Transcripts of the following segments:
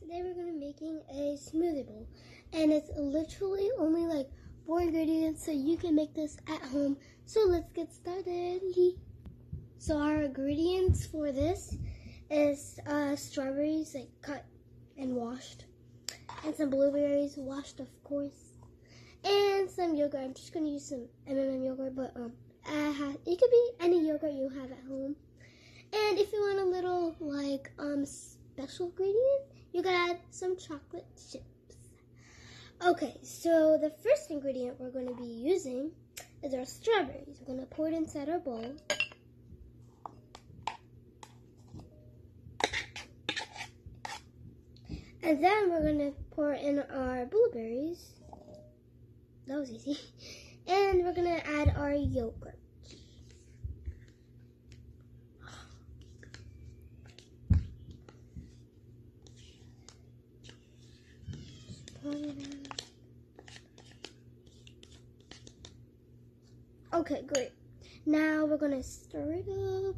today we're going to be making a smoothie bowl. And it's literally only like four ingredients, so you can make this at home. So let's get started. So our ingredients for this is uh, strawberries, like cut and washed. And some blueberries, washed of course. And some yogurt. I'm just going to use some M&M yogurt, but um, have, it could be any yogurt you have at home. And if you want a little like um special ingredient, you can add some chocolate chips. Okay, so the first ingredient we're going to be using is our strawberries. We're going to pour it inside our bowl. And then we're going to pour in our blueberries. That was easy. And we're going to add our yogurt. Okay, great. Now we're gonna stir it up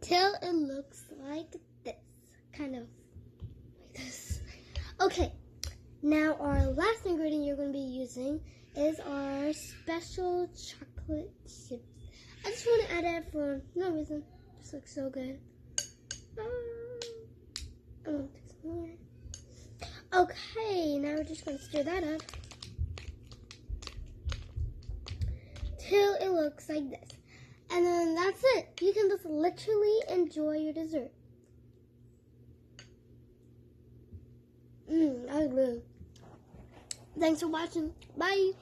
till it looks like this. Kind of like this. Okay, now our last ingredient you're gonna be using is our special chocolate chips. I just want to add it for no reason. This looks so good. I'm gonna some more. Okay, we're just going to stir that up till it looks like this. And then that's it. You can just literally enjoy your dessert. Mmm, I agree. Thanks for watching. Bye.